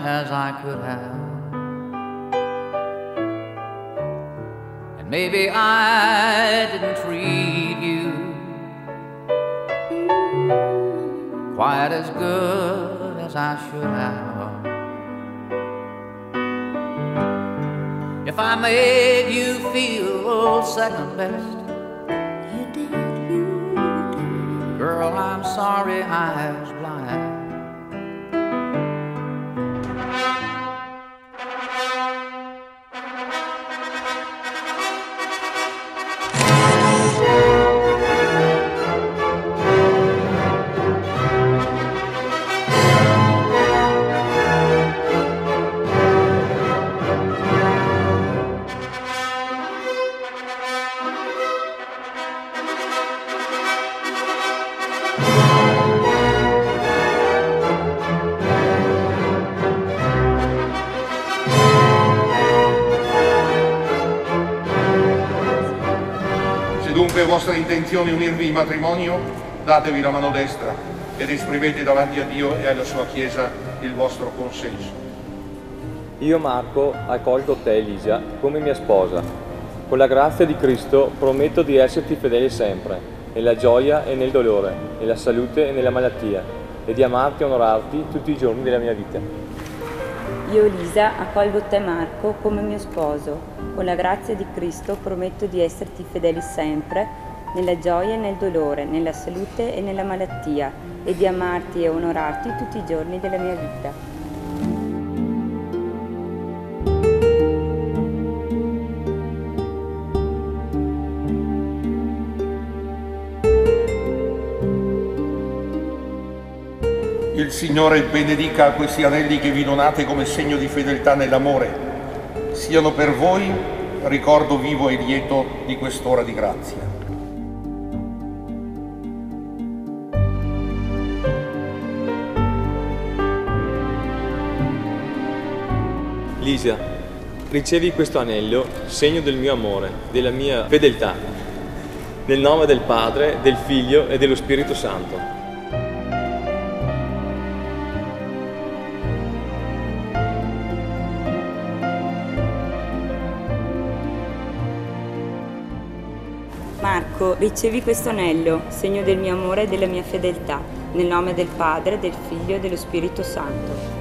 as I could have. And maybe I didn't treat you quite as good as I should have. If I made you feel second best, You did, you girl, I'm sorry I was è vostra intenzione unirvi in matrimonio, datevi la mano destra ed esprimete davanti a Dio e alla sua Chiesa il vostro consenso. Io Marco accolgo te Elisa come mia sposa. Con la grazia di Cristo prometto di esserti fedele sempre, nella gioia e nel dolore, nella salute e nella malattia, e di amarti e onorarti tutti i giorni della mia vita. Io Elisa accolgo te Marco come mio sposo. Con la grazia di Cristo prometto di esserti fedeli sempre, nella gioia e nel dolore, nella salute e nella malattia, e di amarti e onorarti tutti i giorni della mia vita. Signore benedica questi anelli che vi donate come segno di fedeltà nell'amore. Siano per voi ricordo vivo e lieto di quest'ora di grazia. Lisa, ricevi questo anello, segno del mio amore, della mia fedeltà, nel nome del Padre, del Figlio e dello Spirito Santo. Marco, ricevi questo anello, segno del mio amore e della mia fedeltà, nel nome del Padre, del Figlio e dello Spirito Santo.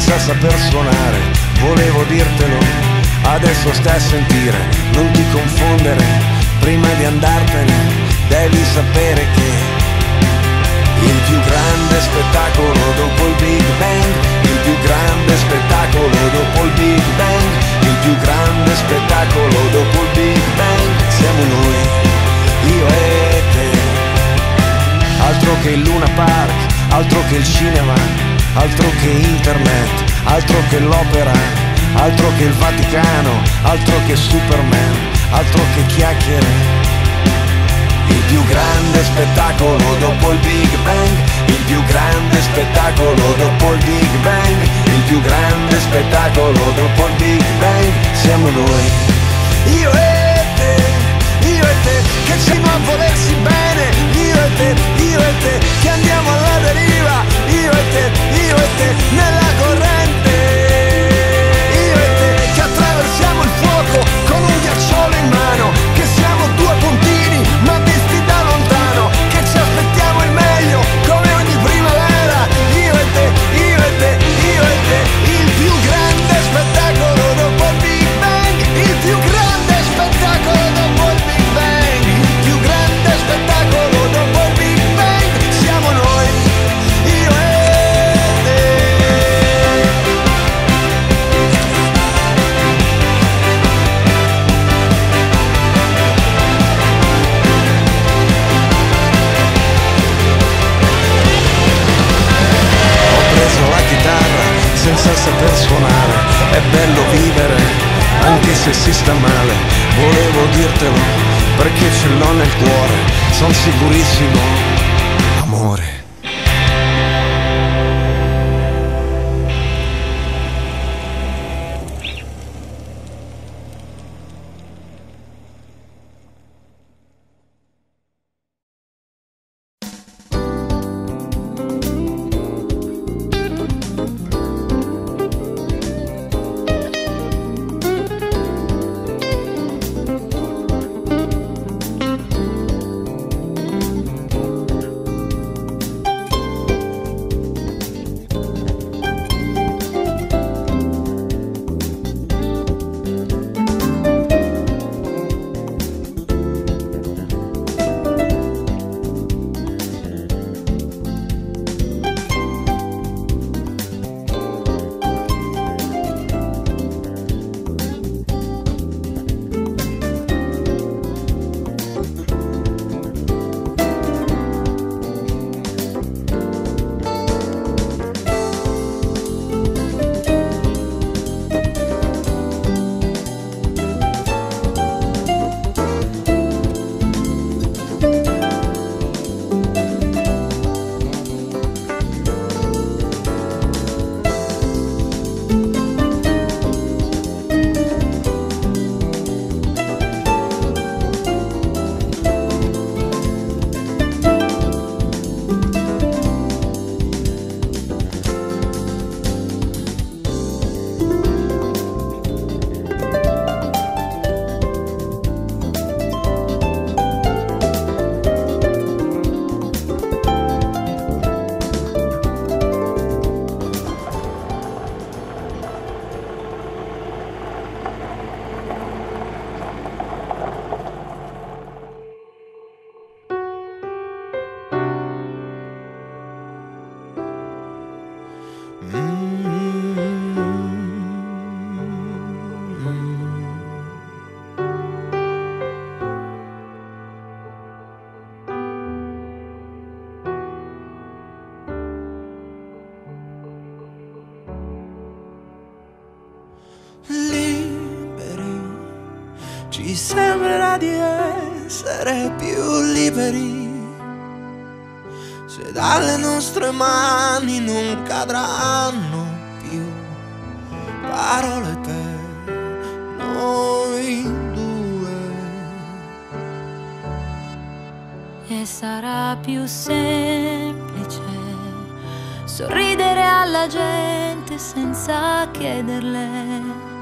Senza saper suonare, volevo dirtelo, adesso stai a sentire, non ti confondere, prima di andartene devi sapere che il più grande spettacolo dopo il Big Bang, il più grande spettacolo dopo il Big Bang, il più grande spettacolo dopo il Big Bang, siamo noi, io e te. Altro che il Luna Park, altro che il cinema, altro che internet, altro che l'opera, altro che il Vaticano, altro che Superman, altro che chiacchiere. Il più grande spettacolo dopo il Big Bang, il più grande spettacolo dopo il Big Bang, il più grande spettacolo dopo il Big Bang, siamo noi. Io e siamo a volersi bene, io e te, io e te, che andiamo alla deriva, io e te, io e te, nella corrente. Di essere più liberi. Se dalle nostre mani non cadranno più parole per noi due. E sarà più semplice sorridere alla gente senza chiederle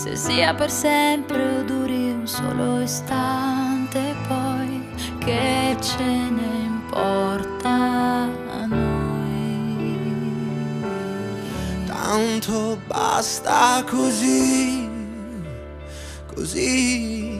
se sia per sempre o duri un solo istante poi che ce ne importa a noi? Tanto basta così così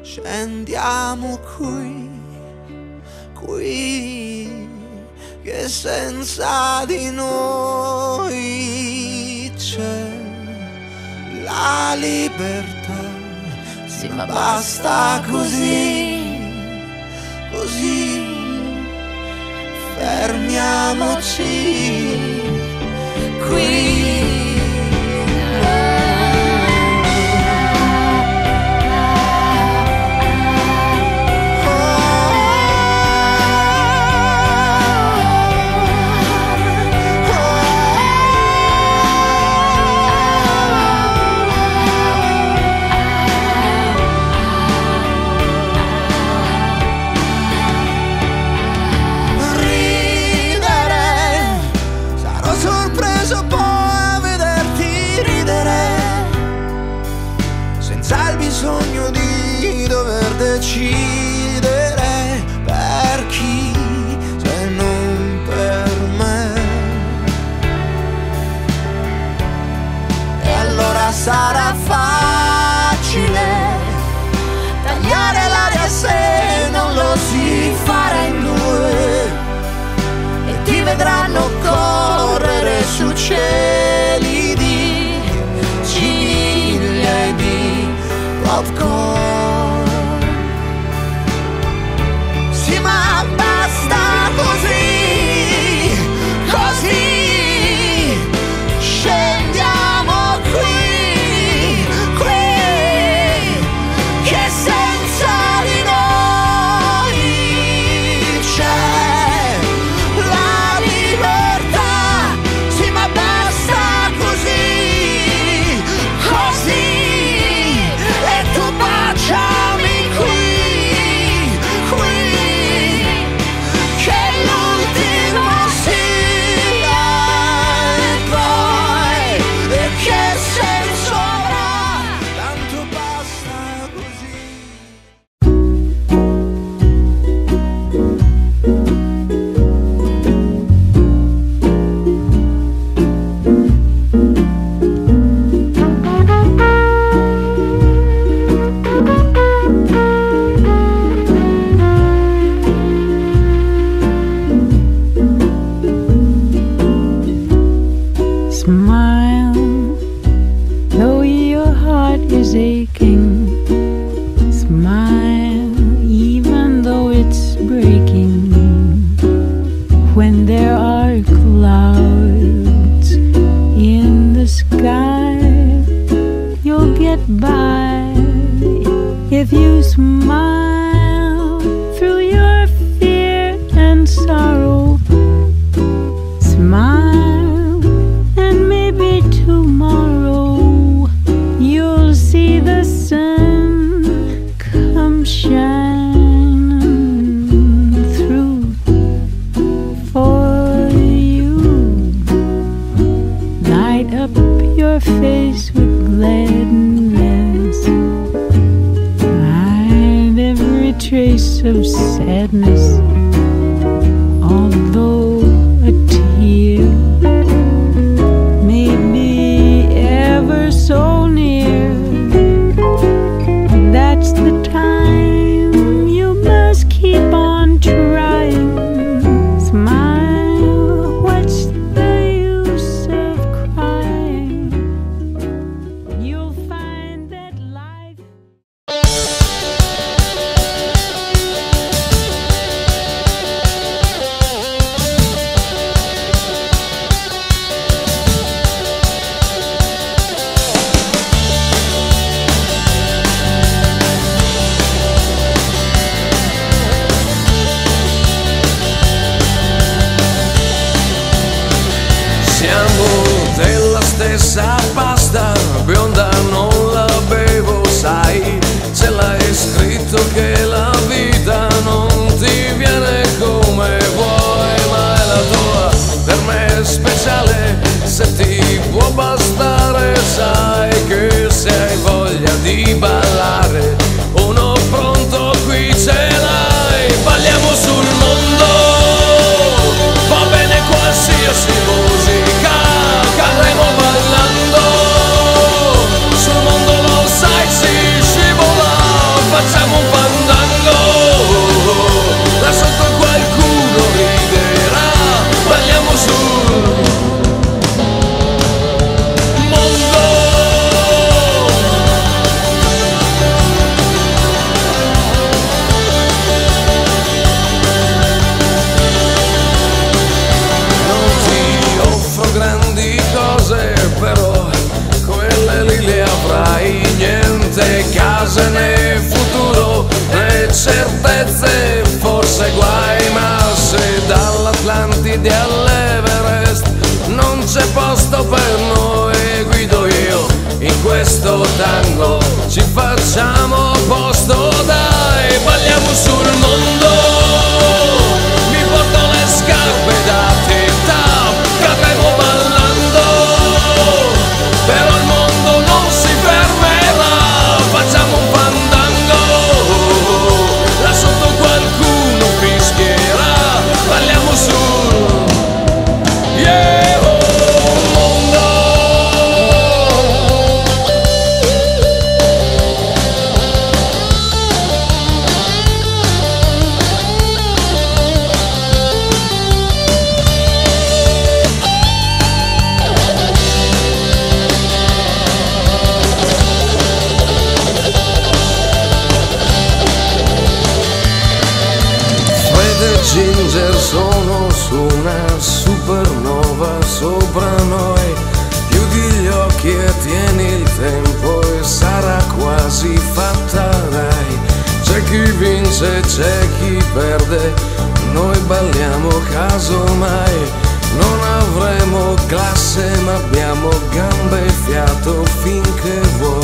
scendiamo qui qui che senza di noi c'è la libertà. Sì, ma basta così, così, fermiamoci qui. cheese. goodbye if you smile. sadness. all'Everest non c'è posto per noi, guido io in questo tango, ci facciamo posto dai, balliamo sul mondo. Noi balliamo casomai. Non avremo classe ma abbiamo gambe e fiato finché vuoi